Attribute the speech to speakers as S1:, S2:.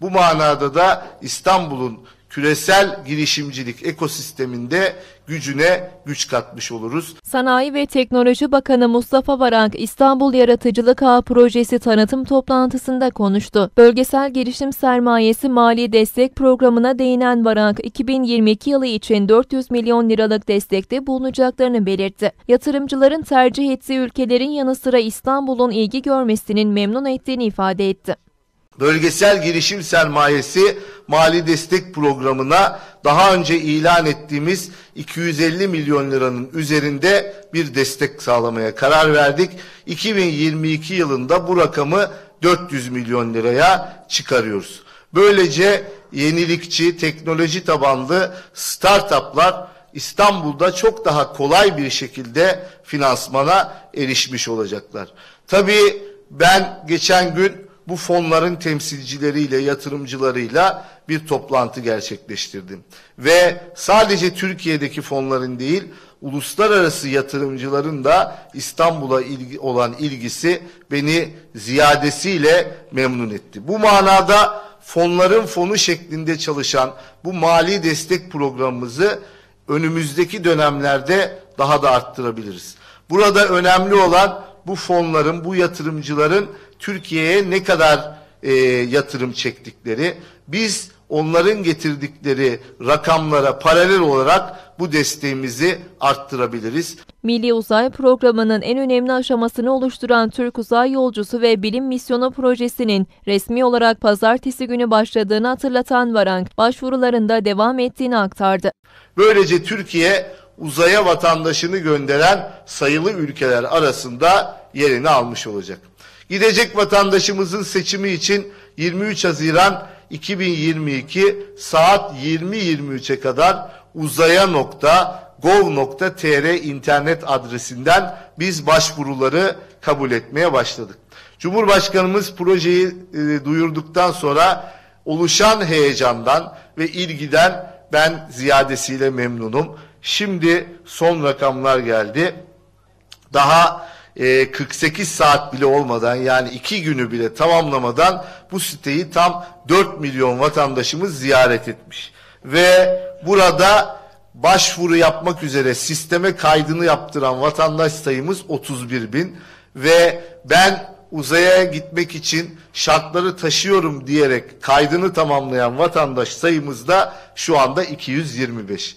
S1: Bu manada da İstanbul'un küresel girişimcilik ekosisteminde gücüne güç katmış oluruz.
S2: Sanayi ve Teknoloji Bakanı Mustafa Varank İstanbul Yaratıcılık Ağı Projesi tanıtım toplantısında konuştu. Bölgesel Gelişim Sermayesi Mali Destek Programı'na değinen Varank, 2022 yılı için 400 milyon liralık destekte bulunacaklarını belirtti. Yatırımcıların tercih ettiği ülkelerin yanı sıra İstanbul'un ilgi görmesinin memnun ettiğini ifade etti.
S1: Bölgesel girişim sermayesi mali destek programına daha önce ilan ettiğimiz 250 milyon liranın üzerinde bir destek sağlamaya karar verdik. 2022 yılında bu rakamı 400 milyon liraya çıkarıyoruz. Böylece yenilikçi, teknoloji tabanlı startuplar İstanbul'da çok daha kolay bir şekilde finansmana erişmiş olacaklar. Tabii ben geçen gün bu fonların temsilcileriyle, yatırımcılarıyla bir toplantı gerçekleştirdim. Ve sadece Türkiye'deki fonların değil, uluslararası yatırımcıların da İstanbul'a ilgi, olan ilgisi beni ziyadesiyle memnun etti. Bu manada fonların fonu şeklinde çalışan bu mali destek programımızı önümüzdeki dönemlerde daha da arttırabiliriz. Burada önemli olan bu fonların, bu yatırımcıların Türkiye'ye ne kadar e, yatırım çektikleri, biz onların getirdikleri rakamlara paralel olarak bu desteğimizi arttırabiliriz.
S2: Milli Uzay Programı'nın en önemli aşamasını oluşturan Türk Uzay Yolcusu ve Bilim Misyonu projesinin resmi olarak pazartesi günü başladığını hatırlatan Varank, başvurularında devam ettiğini aktardı.
S1: Böylece Türkiye uzaya vatandaşını gönderen sayılı ülkeler arasında yerini almış olacak. Gidecek vatandaşımızın seçimi için 23 Haziran 2022 saat 20.23'e kadar uzaya.gov.tr internet adresinden biz başvuruları kabul etmeye başladık. Cumhurbaşkanımız projeyi e, duyurduktan sonra oluşan heyecandan ve ilgiden ben ziyadesiyle memnunum. Şimdi son rakamlar geldi. Daha e, 48 saat bile olmadan yani iki günü bile tamamlamadan bu siteyi tam 4 milyon vatandaşımız ziyaret etmiş. Ve burada başvuru yapmak üzere sisteme kaydını yaptıran vatandaş sayımız 31 bin ve ben uzaya gitmek için şartları taşıyorum diyerek kaydını tamamlayan vatandaş sayımız da şu anda 225.